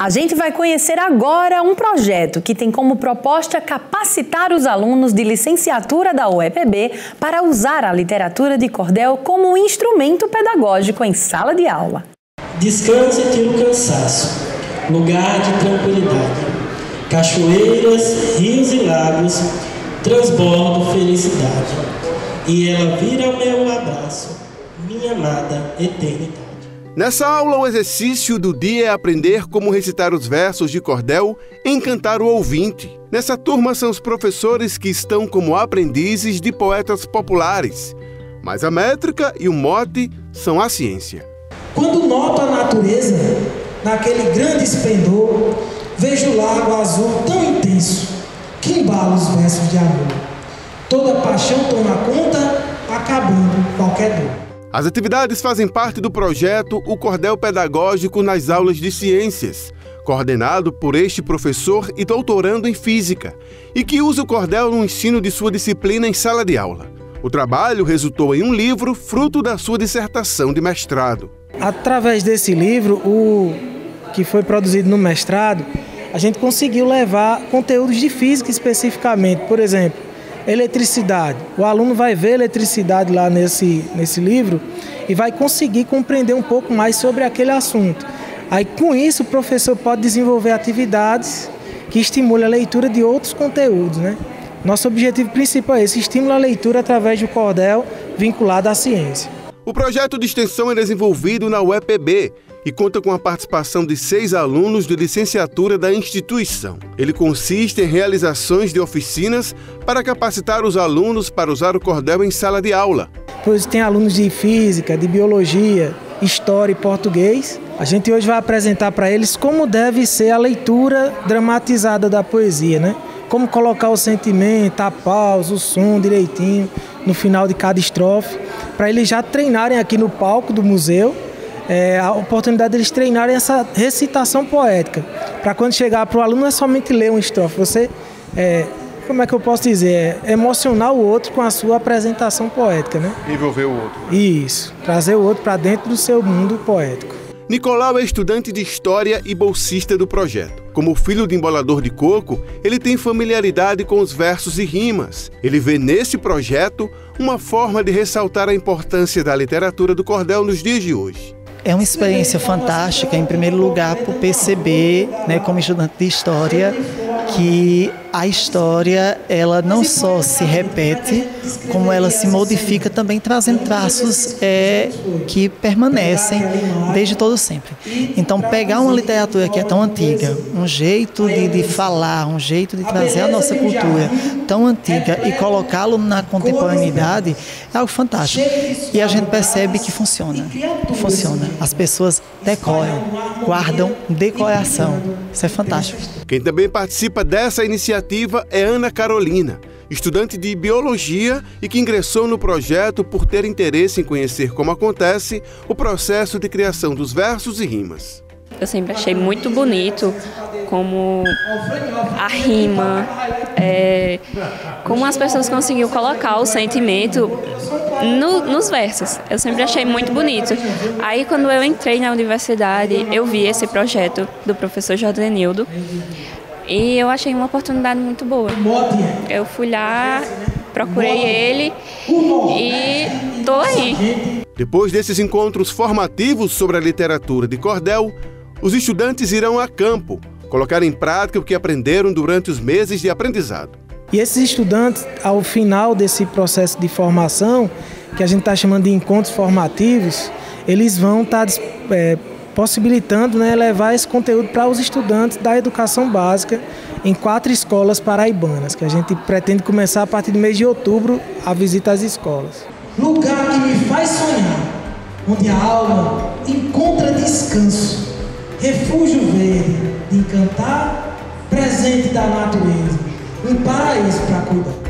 A gente vai conhecer agora um projeto que tem como proposta capacitar os alunos de licenciatura da UEPB para usar a literatura de cordel como um instrumento pedagógico em sala de aula. Descanse e tira o cansaço. Lugar de tranquilidade. Cachoeiras, rios e lagos transbordam felicidade. E ela vira o meu abraço, minha amada eternidade. Nessa aula, o exercício do dia é aprender como recitar os versos de cordel e encantar o ouvinte. Nessa turma são os professores que estão como aprendizes de poetas populares, mas a métrica e o mote são a ciência. Quando noto a natureza, naquele grande esplendor, vejo o lago azul tão intenso que embala os versos de amor. Toda paixão toma conta, acabando qualquer dor. As atividades fazem parte do projeto O Cordel Pedagógico nas Aulas de Ciências, coordenado por este professor e doutorando em Física, e que usa o cordel no ensino de sua disciplina em sala de aula. O trabalho resultou em um livro fruto da sua dissertação de mestrado. Através desse livro, o que foi produzido no mestrado, a gente conseguiu levar conteúdos de física especificamente, por exemplo, eletricidade. O aluno vai ver eletricidade lá nesse, nesse livro e vai conseguir compreender um pouco mais sobre aquele assunto. Aí, com isso, o professor pode desenvolver atividades que estimulam a leitura de outros conteúdos. Né? Nosso objetivo principal é esse: estimular a leitura através do cordel vinculado à ciência. O projeto de extensão é desenvolvido na UEPB e conta com a participação de seis alunos de licenciatura da instituição. Ele consiste em realizações de oficinas para capacitar os alunos para usar o cordel em sala de aula. Pois tem alunos de física, de biologia, história e português. A gente hoje vai apresentar para eles como deve ser a leitura dramatizada da poesia, né? Como colocar o sentimento, a pausa, o som direitinho no final de cada estrofe, para eles já treinarem aqui no palco do museu é, a oportunidade deles treinarem essa recitação poética. Para quando chegar para o aluno, não é somente ler uma estrofe, você, é, como é que eu posso dizer, é emocionar o outro com a sua apresentação poética. Né? Envolver o outro. Isso, trazer o outro para dentro do seu mundo poético. Nicolau é estudante de História e bolsista do projeto. Como filho de embolador de coco, ele tem familiaridade com os versos e rimas. Ele vê nesse projeto uma forma de ressaltar a importância da literatura do cordel nos dias de hoje. É uma experiência fantástica, em primeiro lugar, por perceber, né, como estudante de história, que a história ela não só se repete, como ela se modifica também trazendo traços é, que permanecem desde todo sempre. Então pegar uma literatura que é tão antiga, um jeito de, de falar, um jeito de trazer a nossa cultura tão antiga e colocá-lo na contemporaneidade é algo fantástico. E a gente percebe que funciona. Funciona. As pessoas decoram, guardam decoração. Isso é fantástico. Quem também participa dessa iniciativa é Ana Carolina, estudante de biologia e que ingressou no projeto por ter interesse em conhecer como acontece o processo de criação dos versos e rimas. Eu sempre achei muito bonito como a rima, é, como as pessoas conseguiam colocar o sentimento no, nos versos. Eu sempre achei muito bonito. Aí, quando eu entrei na universidade, eu vi esse projeto do professor Jordanildo e eu achei uma oportunidade muito boa. Eu fui lá, procurei ele e estou aí. Depois desses encontros formativos sobre a literatura de cordel, os estudantes irão a campo, colocar em prática o que aprenderam durante os meses de aprendizado. E esses estudantes, ao final desse processo de formação, que a gente está chamando de encontros formativos, eles vão estar tá, é, possibilitando né, levar esse conteúdo para os estudantes da educação básica em quatro escolas paraibanas, que a gente pretende começar a partir do mês de outubro a visita às escolas. Lugar que me faz sonhar, onde a alma encontra descanso refúgio verde de encantar, presente da natureza, um paraíso para cuidar.